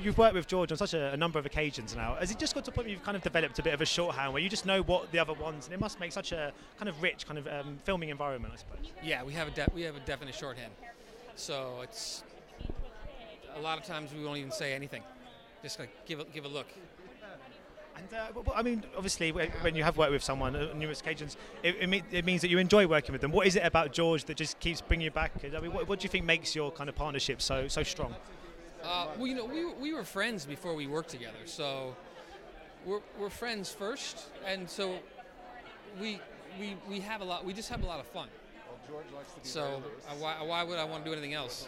you've worked with George on such a, a, number of occasions now. Has it just got to a point where you've kind of developed a bit of a shorthand where you just know what the other ones, and it must make such a kind of rich kind of um, filming environment, I suppose. Yeah, we have a de- we have a definite shorthand, so it's a lot of times we won't even say anything, just like give a, give a look. And uh, I mean, obviously, when you have worked with someone on numerous occasions, it, it, it, means that you enjoy working with them. What is it about George that just keeps bringing you back? I mean, what, what do you think makes your kind of partnership so so strong? Uh, well, you know, we, we were friends before we worked together, so we're, we're friends first, and so we, we we have a lot. We just have a lot of fun. So uh, why, why would I want to do anything else?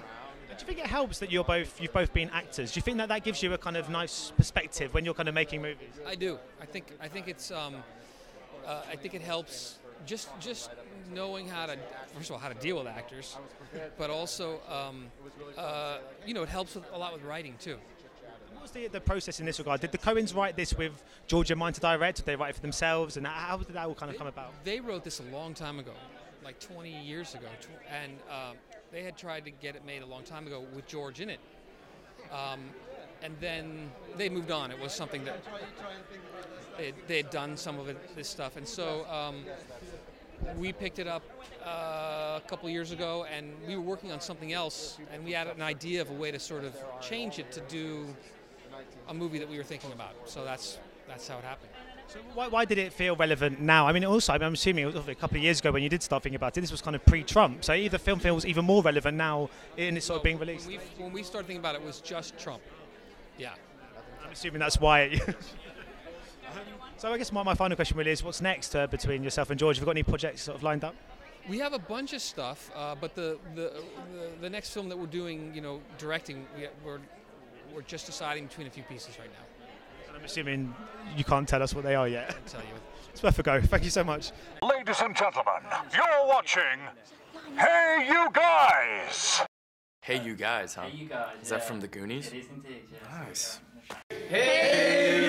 Do you think it helps that you're both you've both been actors? Do you think that that gives you a kind of nice perspective when you're kind of making movies? I do. I think I think it's um, uh, I think it helps just just knowing how to first of all how to deal with actors, but also um, uh, you know it helps with, a lot with writing too. What was the, the process in this regard? Did the Coens write this with George in mind to direct? Did they write it for themselves? And how did that all kind of they, come about? They wrote this a long time ago, like 20 years ago, and um, they had tried to get it made a long time ago with George in it. Um, and then they moved on. It was something that they had, they had done some of it, this stuff, and so um, we picked it up uh, a couple years ago, and we were working on something else, and we had an idea of a way to sort of change it to do a movie that we were thinking about. So that's that's how it happened. So why, why did it feel relevant now? I mean, also, I'm assuming it was a couple of years ago when you did start thinking about it, this was kind of pre-Trump. So either film feels even more relevant now in it's sort of being released. When we, when we started thinking about it, it was just Trump. Yeah. I'm assuming that's why. It so I guess my, my final question really is, what's next uh, between yourself and George? Have you got any projects sort of lined up? We have a bunch of stuff, uh, but the, the, the the next film that we're doing, you know, directing, we, we're we're just deciding between a few pieces right now. I'm assuming you can't tell us what they are yet. I'll tell you. It's worth a go. Thank you so much. Ladies and gentlemen, you're watching Hey You Guys! Hey You Guys, huh? Hey, you guys. Is that from the Goonies? It is indeed, yeah. Nice. Hey,